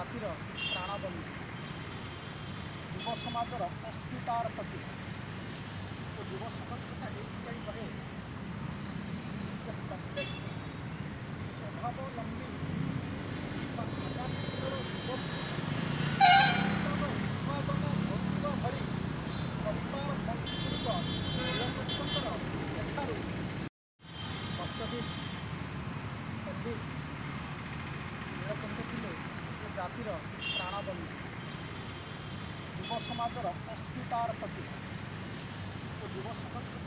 जातिर प्राणबंदी युव समाजर अस्मितार प्रति युव समाज के ଜାତିର ପ୍ରାଣବନ୍ଦୀ ଯୁବ ସମାଜର ଅସ୍ମିତାର ପ୍ରତୀକ ଓ ଯୁବ ସମାଜକୁ